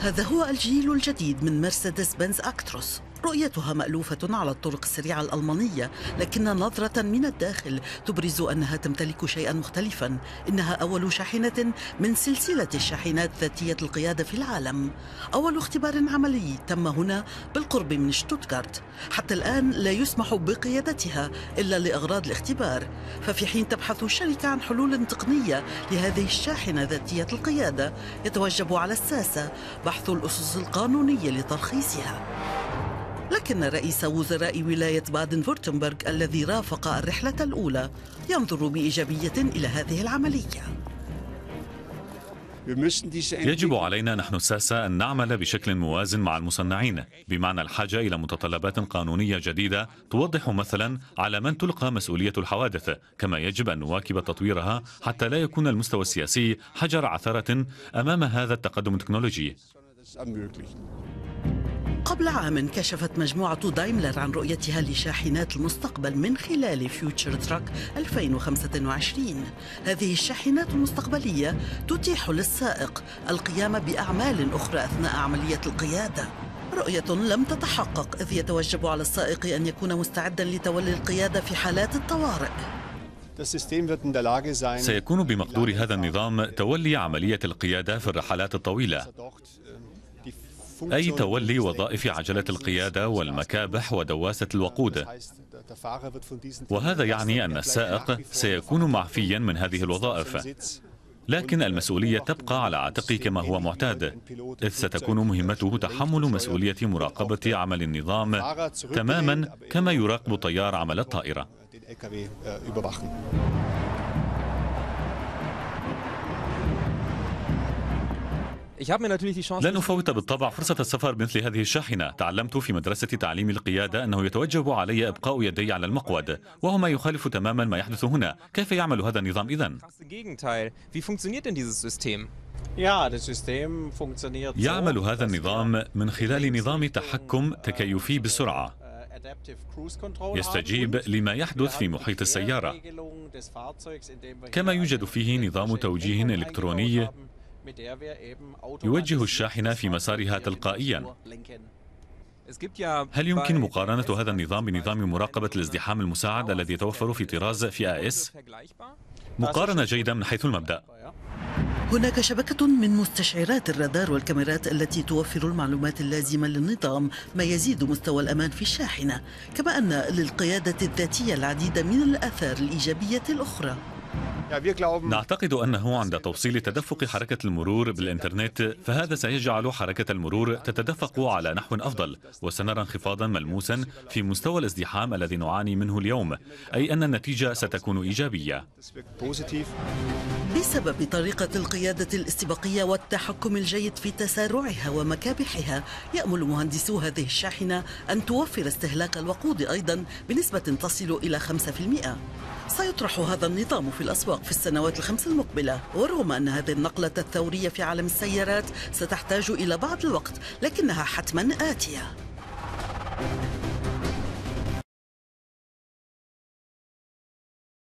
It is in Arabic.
هذا هو الجيل الجديد من مرسيدس بنز أكتروس. رؤيتها مألوفة على الطرق السريعة الألمانية لكن نظرة من الداخل تبرز أنها تمتلك شيئا مختلفا إنها أول شاحنة من سلسلة الشاحنات ذاتية القيادة في العالم. أول اختبار عملي تم هنا بالقرب من شتوتغارت. حتى الآن لا يسمح بقيادتها إلا لأغراض الاختبار. ففي حين تبحث الشركة عن حلول تقنية لهذه الشاحنة ذاتية القيادة يتوجب على الساسة بحث الأسس القانونية لترخيصها. لكن رئيس وزراء ولاية بادن فورتنبرغ الذي رافق الرحلة الأولى ينظر بإيجابية إلى هذه العملية. يجب علينا نحن الساسة أن نعمل بشكل موازن مع المصنعين بمعنى الحاجة إلى متطلبات قانونية جديدة توضح مثلا على من تلقى مسؤولية الحوادث كما يجب أن نواكب تطويرها حتى لا يكون المستوى السياسي حجر عثرة أمام هذا التقدم التكنولوجي. قبل عام كشفت مجموعة دايملر عن رؤيتها لشاحنات المستقبل من خلال Future Truck 2025 هذه الشاحنات المستقبلية تتيح للسائق القيام بأعمال أخرى أثناء عملية القيادة. رؤية لم تتحقق إذ يتوجب على السائق أن يكون مستعدا لتولي القيادة في حالات الطوارئ. سيكون بمقدور هذا النظام تولي عملية القيادة في الرحلات الطويلة. أي تولي وظائف عجلة القيادة والمكابح ودواسة الوقود. وهذا يعني أن السائق سيكون معفيا من هذه الوظائف. لكن المسؤولية تبقى على عاتقه كما هو معتاد إذ ستكون مهمته تحمل مسؤولية مراقبة عمل النظام تماما كما يراقب طيار عمل الطائرة. لن أفوت بالطبع فرصة السفر بمثل هذه الشاحنة. تعلمت في مدرسة تعليم القيادة أنه يتوجب علي إبقاء يدي على المقود وهو ما يخالف تماما ما يحدث هنا. كيف يعمل هذا النظام إذن؟ يعمل هذا النظام من خلال نظام تحكم تكيفي بسرعة. يستجيب لما يحدث في محيط السيارة. كما يوجد فيه نظام توجيه إلكتروني يوجه الشاحنة في مسارها تلقائيا. هل يمكن مقارنة هذا النظام بنظام مراقبة الازدحام المساعد الذي يتوفر في طراز في إس؟ مقارنة جيدة من حيث المبدأ. هناك شبكة من مستشعرات الرادار والكاميرات التي توفر المعلومات اللازمة للنظام ما يزيد مستوى الأمان في الشاحنة كما أن للقيادة الذاتية العديد من الآثار الإيجابية الأخرى. نعتقد أنه عند توصيل تدفق حركة المرور بالإنترنت فهذا سيجعل حركة المرور تتدفق على نحو أفضل وسنرى انخفاضا ملموسا في مستوى الازدحام الذي نعاني منه اليوم أي أن النتيجة ستكون إيجابية. بسبب طريقة القيادة الاستباقية والتحكم الجيد في تسارعها ومكابحها يأمل مهندسو هذه الشاحنة أن توفر استهلاك الوقود أيضا بنسبة تصل إلى 5% سيطرح هذا النظام في الأسواق في السنوات الخمس المقبلة. ورغم أن هذه النقلة الثورية في عالم السيارات ستحتاج إلى بعض الوقت لكنها حتما آتية.